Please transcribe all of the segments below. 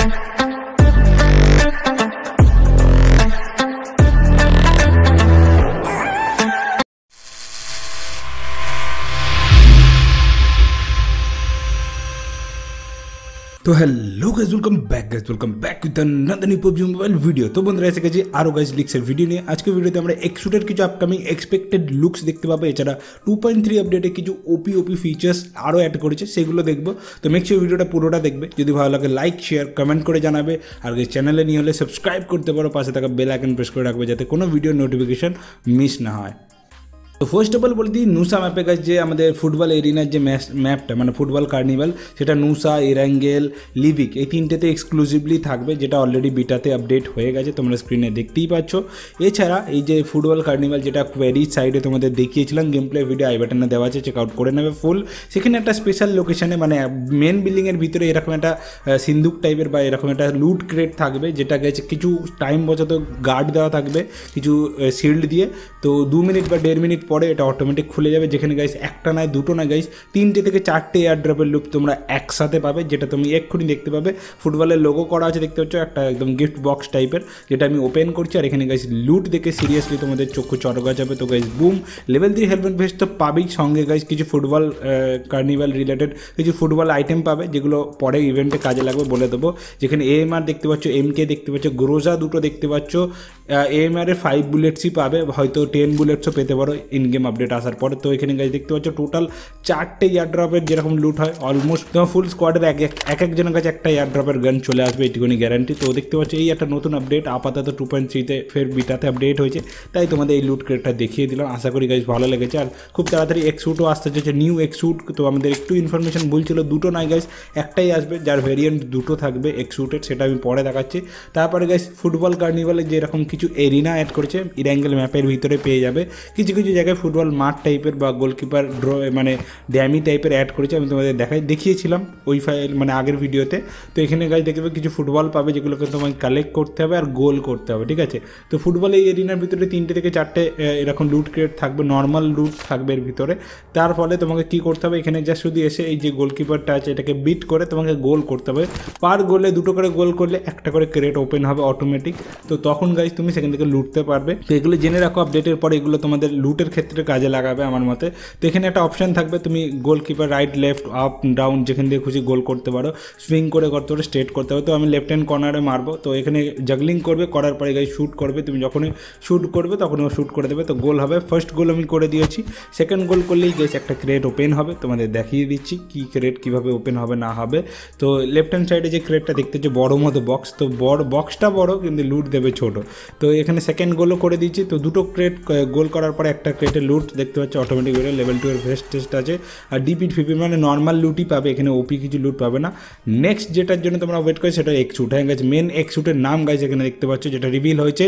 Thank you. তো hello guys welcome back guys welcome back with another new PUBG mobile video তো বন্ধুরা, এসে গেছি আরও গাইজ লিক্সের ভিডিও নিয়ে। আজকে ভিডিওতে আমরা এক্সুটের কিছু আপকামিং এক্সপেক্টেড লুকস দেখতে পাবো। এছাড়া টু পয়েন্ট থ্রি আপডেটে কিছু ওপি ওপি ফিচার্স আরও অ্যাড করেছে, সেগুলো দেখব। তো মেক শিওর ভিডিওটা পুরোটা দেখবে। যদি ভালো লাগে লাইক শেয়ার কমেন্ট করে জানাবে। আর চ্যানেলে নিয়ে হলে সাবস্ক্রাইব করতে পারো। পাশে থাকা বেল আইকন প্রেস করে রাখবে যাতে কোনো ভিডিও নোটিফিকেশন মিস না হয়। তো ফার্স্ট অফ অল বলে দিই, নুসা ম্যাপের কাছে যে আমাদের ফুটবল এরিনার যে ম্যাপটা মানে ফুটবল কার্নিভাল সেটা নুসা, এরাঙ্গেল লিভিক এই তিনটেতে এক্সক্লুসিভলি থাকবে, যেটা অলরেডি বিটাতে আপডেট হয়ে গেছে, তোমরা স্ক্রিনে দেখতেই পাচ্ছ। এছাড়া এই যে ফুটবল কার্নিভাল যেটা কোয়ারি সাইডে তোমাদের দেখিয়েছিলাম গেম প্লে ভিডিও আই বাটনে দেওয়া আছে চেক আউট করে নেবে ফুল সেখানে একটা স্পেশাল লোকেশানে মানে মেন বিল্ডিংয়ের ভিতরে এরকম একটা সিন্দুক টাইপের বা এরকম একটা লুট ক্রেট থাকবে, যেটা গেছে কিছু টাইম বছর গার্ড দেওয়া থাকবে, কিছু শিল্ড দিয়ে। তো দু মিনিট বা দেড় মিনিট পরে এটা অটোমেটিক খুলে যাবে। যেখানে গাইস একটা নয়, দুটো নয় গাইস তিনটে থেকে চারটে এয়ার ড্রপের লুক তোমরা একসাথে পাবে, যেটা তুমি এক্ষুনি দেখতে পাবে। ফুটবলের লোগো করা আছে, দেখতে পাচ্ছ, একটা একদম গিফট বক্স টাইপের যেটা আমি ওপেন করছি। আর এখানে গাইস লুট দেখে সিরিয়াসলি তোমাদের চক্ষু চটকা যাবে। তো guys boom level three helmet vest তো পাবেই সঙ্গে গাইস কিছু ফুটবল কার্নিভাল রিলেটেড কিছু ফুটবল আইটেম পাবে, যেগুলো পরে ইভেন্টে কাজে লাগবে বলে দেবো। যেখানে এম আর দেখতে পাচ্ছ এম কে দেখতে পাচ্ছ গ্রোজা দুটো দেখতে পাচ্ছ এম আর এর ফাইভ বুলেটসই পাবে। হয়তো টেন বুলেটসও পেতে পারো ইন গেম আপডেট আসার পরে। তো এখানে গাছ দেখতে পাচ্ছ টোটাল চারটে ইয়ারড্রপের যেরকম লুট হয় অলমোস্ট তোমার ফুল স্কোয়াডের এক এক একজনের কাছে একটা ইয়ারড্রপের গান চলে আসবে এইটুকুনি গ্যারান্টি তো দেখতে পাচ্ছ এই একটা নতুন আপডেট আপাতত টু পয়েন্ট থ্রিতে ফের বিটাতে আপডেট হয়েছে। তাই তোমাদের এই লুট ক্রেটটা দেখিয়ে দিলাম। আশা করি গাছ ভালো লেগেছে। আর খুব তাড়াতাড়ি এক্সুটও আসতে চলেছে। নিউ এক এক্সুট তো আমাদের একটু ইনফরমেশন বলছিল দুটো নয় গাইস একটাই আসবে, যার ভেরিয়েন্ট দুটো থাকবে এক্সুটের সেটা আমি পরে দেখাচ্ছি। তারপরে গাইস ফুটবল কার্নিভালে যেরকম কিছু এরিনা অ্যাড করেছে ইরাঙ্গেল ম্যাপের ভিতরে পেয়ে যাবে। কিছু কিছু জায়গায় ফুটবল মাঠ টাইপের বা গোলকিপার ড্র মানে ড্যামি টাইপের অ্যাড করেছে, আমি তোমাদের দেখাই, দেখিয়েছিলাম ওই ফাইল মানে আগের ভিডিওতে তো এখানে গাছ দেখবে কিছু ফুটবল পাবে, যেগুলোকে তোমাকে কালেক্ট করতে হবে আর গোল করতে হবে, ঠিক আছে? তো ফুটবল এই এরিনার ভিতরে তিনটে থেকে চারটে এরকম লুট ক্রিয়েট থাকবে নর্মাল লুট থাকবে এর ভিতরে। তার ফলে তোমাকে কি করতে হবে, এখানে যা শুধু এসে এই যে গোলকিপারটা আছে, এটাকে বিট করে তোমাকে গোল করতে হবে। পার গোলে দুটো করে গোল করলে একটা করে ক্রেট ওপেন হবে অটোমেটিক তো তখন গাইজ তুমি সেখান থেকে লুটতে পারবে। তো এগুলো জেনে রাখো আপডেটের পরে এগুলো তোমাদের লুটের কাজে লাগাবে আমার মতে। তো এখানে একটা অপশান থাকবে, তুমি goalkeeper right left up down যেখান দিয়ে খুশি গোল করতে পারো। সুইং করে করতে পারো স্ট্রেট করতে পারো। তো আমি লেফট হ্যান্ড কর্নারে মারবো। তো এখানে জাগলিং করবে, করার পরে গাই শ্যুট করবে। তুমি যখনই শ্যুট করবে, তখনই ও শ্যুট করে দেবে। তো গোল হবে। ফার্স্ট গোল আমি করে দিয়েছি। সেকেন্ড গোল করলেই গেছে একটা ক্রেট ওপেন হবে। তোমাদের দেখিয়ে দিচ্ছি কী ক্রেট কীভাবে ওপেন হবে, না হবে। তো লেফট হ্যান্ড সাইডে যে ক্রেটটা দেখতে হচ্ছে বড়ো মতো বক্স তো বড় বক্সটা বড়, কিন্তু লুট দেবে ছোট। তো এখানে সেকেন্ড গোলও করে দিচ্ছি তো দুটো ক্রেট গোল করার পরে একটা ক্রেটে লুট দেখতে পাচ্ছি অটোমেটিক করে লেভেল টু এর ভেস্ট টেস্ট আছে। আর ডিপি ফিপি মানে নর্মাল লুটই পাবে, এখানে ওপি কিছু লুট পাবে না। নেক্সট যেটার জন্য তোমরা ওয়েট করে, সেটা এক এক্সুট হ্যাঁ গাছ মেন এক্সুটের নাম গাইজ এখানে দেখতে পাচ্ছ, যেটা রিভিল হয়েছে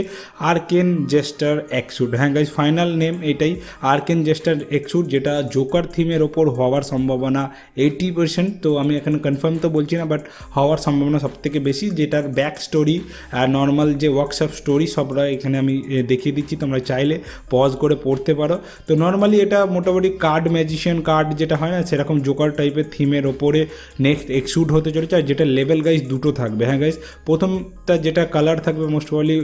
আরকেন জেস্টার এক্সুট হ্যাঁ গাইজ ফাইনাল নেম এটাই আরকেন জেস্টার এক্সুট যেটা জোকার থিমের ওপর হওয়ার সম্ভাবনা এইটি পার্সেন্ট তো আমি এখানে কনফার্ম তো বলছি না বাট হওয়ার সম্ভাবনা সব থেকে বেশি, যেটার ব্যাক স্টোরি আর নর্মাল যে ওয়ার্কশপ স্টোরি সবরা এখানে আমি দেখিয়ে দিচ্ছি, তোমরা চাইলে পজ করে পড়তে পারো। তো নর্মালি এটা মোটামুটি কার্ড ম্যাজিশিয়ান কার্ড যেটা হয় না, সেরকম জোকার টাইপের থিমের ওপরে নেক্সট এক্সুট হতে চলেছে। আর যেটা লেভেল গাইজ দুটো থাকবে। হ্যাঁ গাইজ প্রথমটা যেটা কালার থাকবে মোস্ট প্রবলি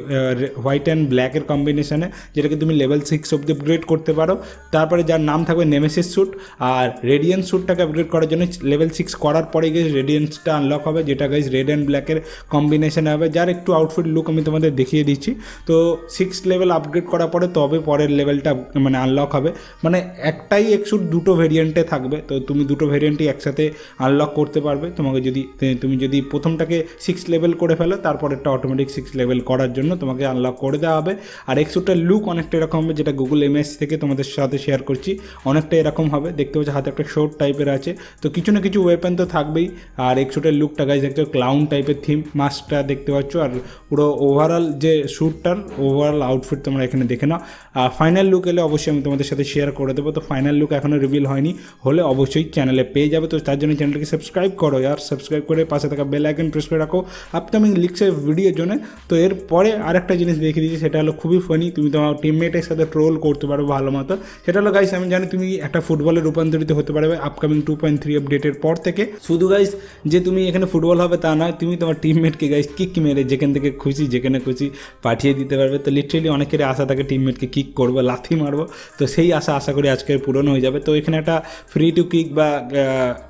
হোয়াইট অ্যান্ড ব্ল্যাকের কম্বিনেশানে যেটাকে তুমি লেভেল সিক্স অব্দি আপগ্রেড করতে পারো। তারপরে যার নাম থাকবে নেমেসিস স্যুট আর রেডিয়েন্স স্যুটটাকে আপগ্রেড করার জন্য লেভেল সিক্স করার পরে গিয়ে রেডিয়েন্সটা আনলক হবে, যেটা গাইজ রেড অ্যান্ড ব্ল্যাকের কম্বিনেশানে হবে। যার একটু আউটফিট লুক আমি তোমাদের দেখিয়ে দিচ্ছি। তো সিক্স লেভেল আপগ্রেড করার পরে তবে পরের লেভেলটা মানে আনলক হবে। মানে একটাই একশুট দুটো ভেরিয়েন্টে থাকবে। তো তুমি দুটো ভেরিয়েন্টই একসাথে আনলক করতে পারবে। তোমাকে যদি, তুমি যদি প্রথমটাকে সিক্স লেভেল করে ফেলো, তারপরেরটা অটোমেটিক সিক্স লেভেল করার জন্য তোমাকে আনলক করে দেওয়া হবে। আর একশুটের লুক অনেকটা এরকম হবে, যেটা গুগল এমএস থেকে তোমাদের সাথে শেয়ার করছি। অনেকটা এরকম হবে। দেখতে পাচ্ছি হাতে একটা শর্ট টাইপের আছে। তো কিছু না কিছু ওয়েপেন তো থাকবেই। আর একশুটের লুকটা গাছ দেখতে ক্লাউন টাইপের থিম মাস্কটা দেখতে পাচ্ছ। আর পুরো ওভারঅল যে শ্যুটটার ওভারঅল আউটফিট তোমরা এখানে দেখে নাও। আর ফাইনাল লুক এলে অবশ্যই অবশ্যই আমি তোমাদের সাথে শেয়ার করে দেবো। তো ফাইনাল লুক এখনও রিভিল হয়নি, হলে অবশ্যই চ্যানেলে পেয়ে যাবে। তো তার জন্য চ্যানেলটাকে সাবস্ক্রাইব করো আর সাবস্ক্রাইব করে পাশে থাকা বেল আইকন প্রেস করে রাখো। আপকামিং লিক্সের ভিডিওর জন্য। তো এরপরে আরেকটা জিনিস দেখিয়ে দিচ্ছি, সেটা হলো খুবই ফানি তুমি তোমার টিমমেটের সাথে ট্রোল করতে পারো ভালো মতো। সেটা হলো গাইস আমি জানি তুমি একটা ফুটবলে রূপান্তরিত হতে পারবে আপকামিং টু পয়েন্ট থ্রি আপডেটের পর থেকে। শুধু গাইস যে তুমি এখানে ফুটবল হবে তা নয়, তুমি তোমার টিমমেটকে গাইস কিক মেরে যেখান থেকে খুশি, যেখানে খুশি পাঠিয়ে দিতে পারবে। তো লিটারেলি অনেকের আশা থাকে টিমমেটকে কিক করব, লাথি মারবো। তো সেই আশা আশা করি আজকের পূরণ হয়ে যাবে। তো এখানে একটা ফ্রি টু কিক বা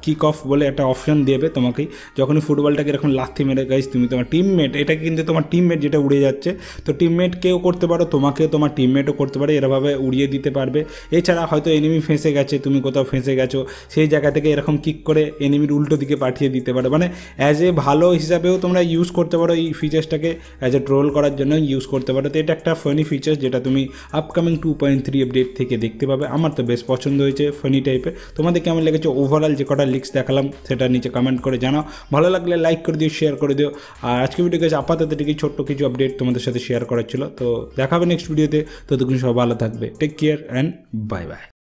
কিক অফ বলে একটা অপশন দেবে তোমাকেই। যখনই ফুটবলটাকে এরকম লাথি মেরে গাইস তুমি তোমার টিমমেট এটা কিন্তু তোমার টিমমেট যেটা উড়ে যাচ্ছে, তো টিমমেটকেও করতে পারো, তোমাকেও তোমার টিমমেটও করতে পারে, এরভাবে উড়িয়ে দিতে পারবে। এছাড়া হয়তো এনিমি ফেঁসে গেছে, তুমি কোথাও ফেঁসে গেছো, সেই জায়গা থেকে এরকম কিক করে এনিমির উল্টো দিকে পাঠিয়ে দিতে পারো। মানে অ্যাজ এ ভালো হিসাবেও তোমরা ইউজ করতে পারো এই ফিচার্সটাকে অ্যাজ এ ট্রোল করার জন্য ইউজ করতে পারো। তো এটা একটা ফানি ফিচার্স যেটা তুমি upcoming two point three update থেকে দেখতে পাবে। আমার তো বেশ পছন্দ হয়েছে ফানি টাইপের তোমাদের কেমন লেগেছে? ওভারঅল যে কটা লিক্স দেখালাম, সেটা নিচে কমেন্ট করে জানাও। ভালো লাগলে লাইক করে দিও শেয়ার করে দিও। আর আজকে ভিডিও গেছে আপাতত এটিকে ছোট্ট কিছু আপডেট তোমাদের সাথে শেয়ার করার ছিল। তো দেখাবে নেক্সট ভিডিওতে ততক্ষণ সব ভালো থাকবে। Take care and bye bye